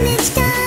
damage, guys.